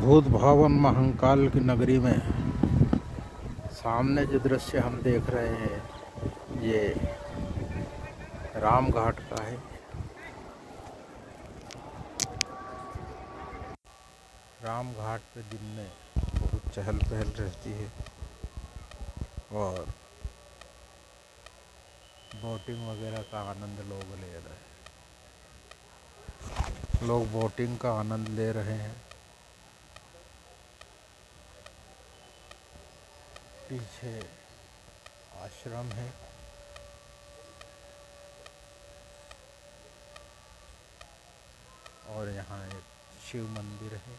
भूत भवन महंकाल की नगरी में सामने जो दृश्य हम देख रहे हैं, ये राम घाट का है। राम घाट पे दिन में बहुत चहल पहल रहती है और बोटिंग वगैरह का आनंद लोग ले रहे हैं। लोग बोटिंग का आनंद ले रहे हैं। पीछे आश्रम है। और यहाँ एक शिव मंदिर है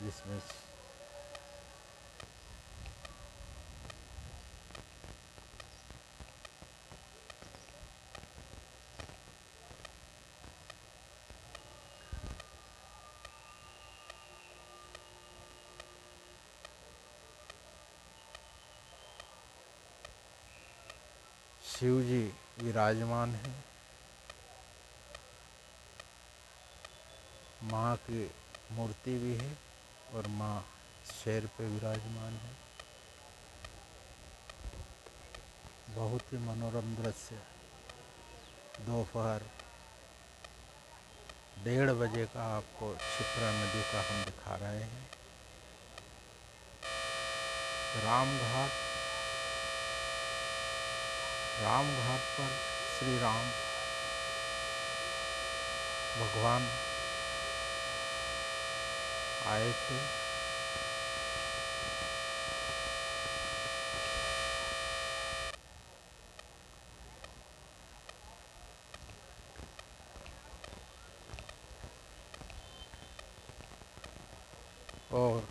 जिसमें शिव जी विराजमान हैं। माँ की मूर्ति भी है और माँ शेर पे विराजमान है। बहुत ही मनोरम दृश्य दोपहर डेढ़ बजे का आपको क्षिप्रा नदी का हम दिखा रहे हैं। राम घाट राम घाट पर श्री राम भगवान आए थे। और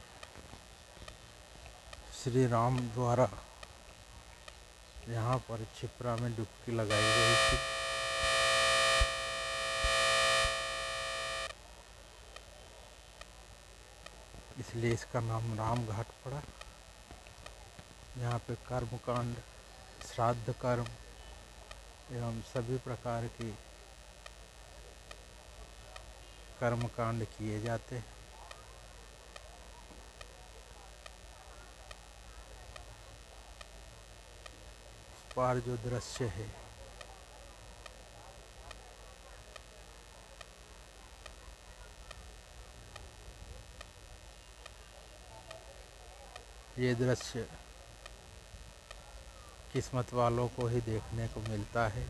श्री राम द्वारा यहाँ पर छिपरा में डुबकी लगाई गई थी। इसलिए इसका नाम राम घाट पड़ा। यहाँ पे कर्म कांड श्राद्ध कर्म एवं सभी प्रकार की कर्म कांड किए जाते हैं। पार जो दृश्य है। ये दृश्य किस्मत वालों को ही देखने को मिलता है।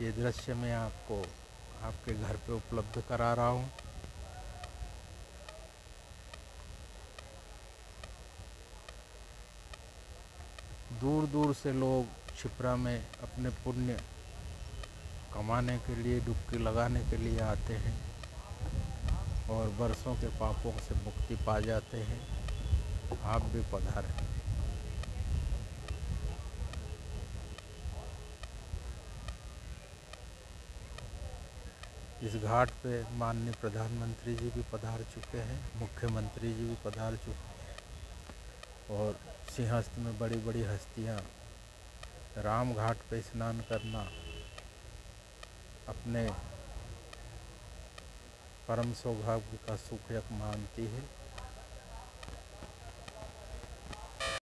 ये दृश्य मैं आपको आपके घर पे उपलब्ध करा रहा हूँ। दूर दूर से लोग छिपरा में अपने पुण्य कमाने के लिए, डुबकी लगाने के लिए आते हैं और बरसों के पापों से मुक्ति पा जाते हैं। आप भी पधारें। इस घाट पे माननीय प्रधानमंत्री जी भी पधार चुके हैं, मुख्यमंत्री जी भी पधार चुके हैं। और सिंहस्थ में बड़ी बड़ी हस्तियाँ राम घाट पर स्नान करना, अपने परम सौभाग्य का सुखयक मानती है।